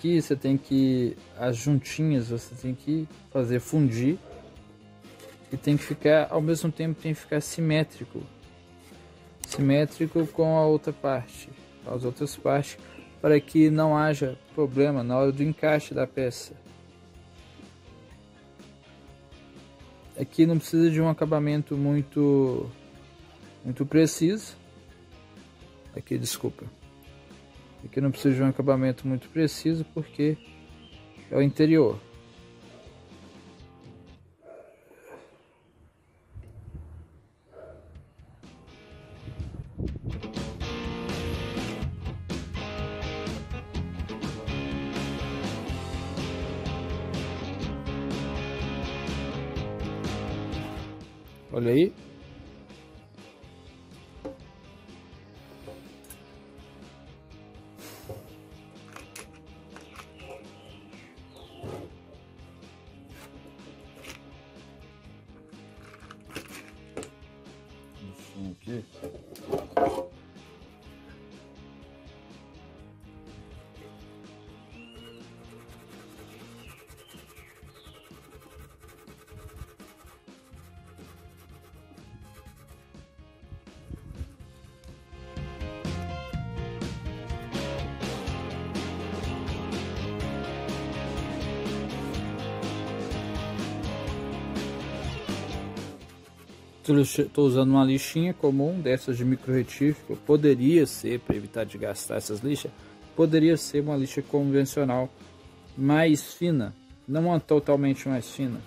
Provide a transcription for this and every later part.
Aqui você tem que as juntinhas você tem que fazer fundir e tem que ficar ao mesmo tempo tem que ficar simétrico, simétrico com a outra parte, as outras partes para que não haja problema na hora do encaixe da peça. Aqui não precisa de um acabamento muito muito preciso. Aqui, desculpa. Aqui não precisa de um acabamento muito preciso porque é o interior. Olha aí, Estou usando uma lixinha comum dessas de micro retífico. Poderia ser, para evitar de gastar essas lixas, poderia ser uma lixa convencional mais fina, não uma totalmente mais fina.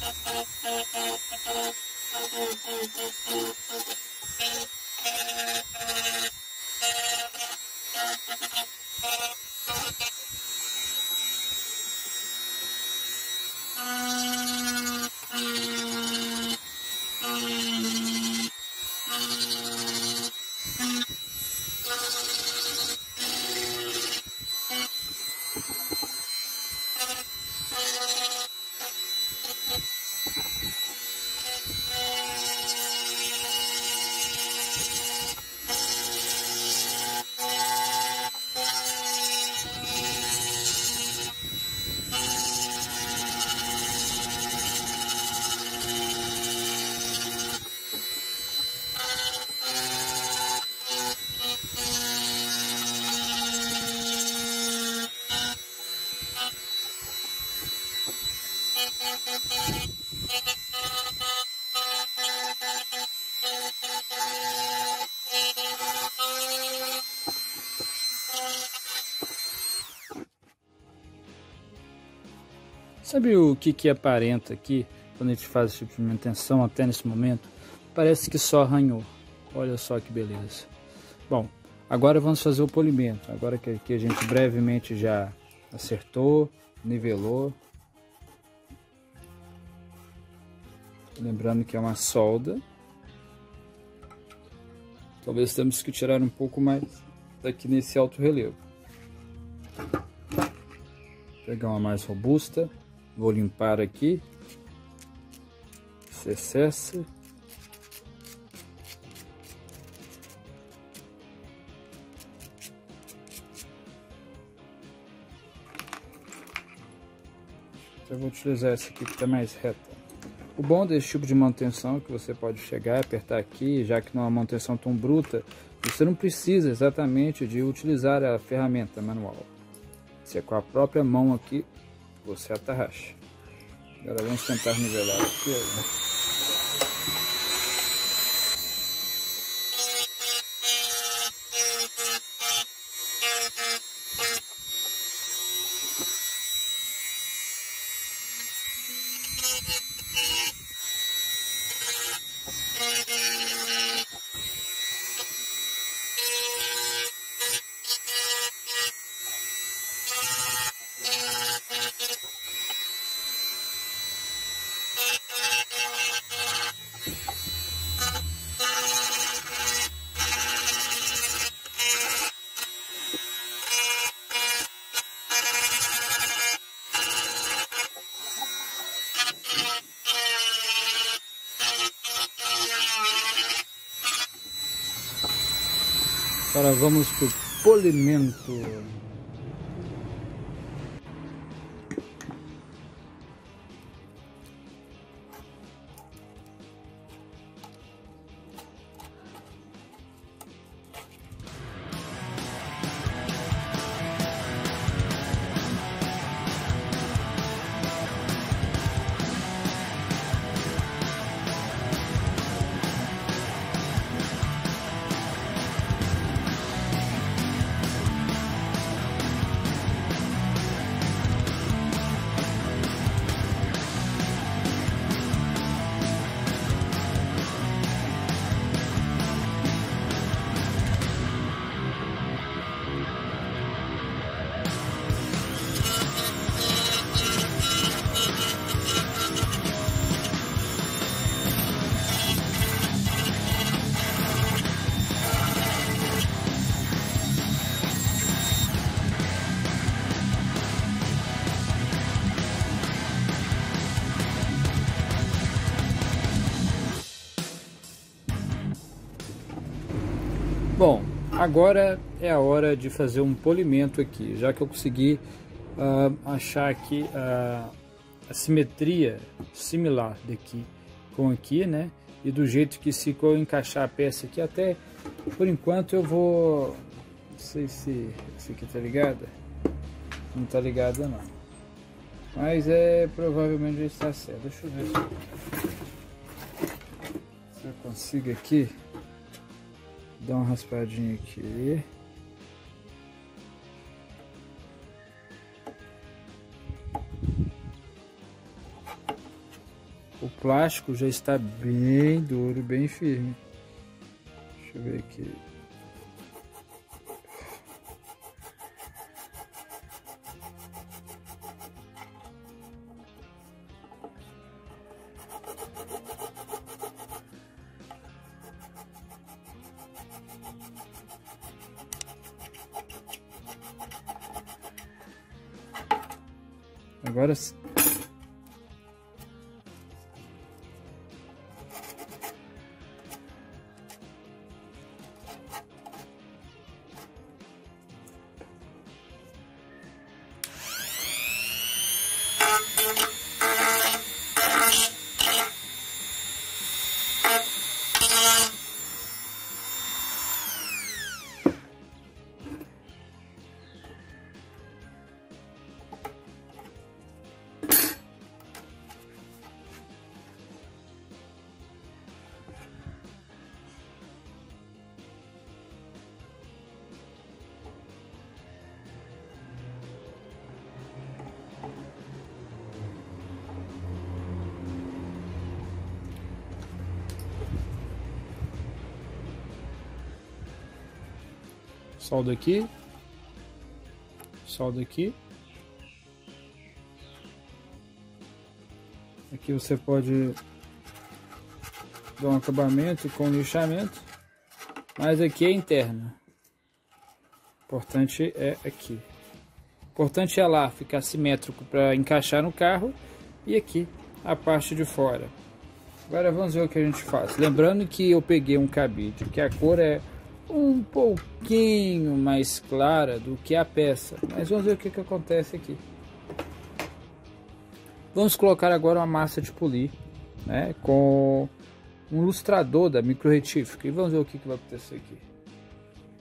Thank you. Sabe o que, que aparenta aqui, quando a gente faz esse tipo de manutenção, até nesse momento? Parece que só arranhou. Olha só que beleza. Bom, agora vamos fazer o polimento. Agora que aqui a gente brevemente já acertou, nivelou. Lembrando que é uma solda. Talvez temos que tirar um pouco mais daqui nesse alto relevo. Pegar uma mais robusta. Vou limpar aqui esse excesso. Eu vou utilizar essa aqui que está mais reta. O bom desse tipo de manutenção é que você pode chegar, apertar aqui, já que não é uma manutenção tão bruta, você não precisa exatamente de utilizar a ferramenta manual. Se é com a própria mão aqui, você atarracha. Agora vamos tentar nivelar aqui. Agora vamos para o polimento. Agora é a hora de fazer um polimento aqui, já que eu consegui uh, achar aqui uh, a simetria similar daqui com aqui, né? E do jeito que se eu encaixar a peça aqui, até por enquanto eu vou... Não sei se esse aqui tá ligada. Não tá ligada não. Mas é provavelmente já está certo. Deixa eu ver se eu consigo aqui dar uma raspadinha aqui. O plástico já está bem duro, bem firme. Deixa eu ver aqui. Agora solda aqui, solda aqui. Aqui você pode dar um acabamento com lixamento, mas aqui é interno. Importante é aqui. Importante é lá ficar simétrico para encaixar no carro e aqui a parte de fora. Agora vamos ver o que a gente faz. Lembrando que eu peguei um cabide, que a cor é um pouquinho mais clara do que a peça. Mas vamos ver o que, que acontece aqui. Vamos colocar agora uma massa de polir, né, com um lustrador da micro retífica e vamos ver o que, que vai acontecer aqui.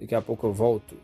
Daqui a pouco eu volto.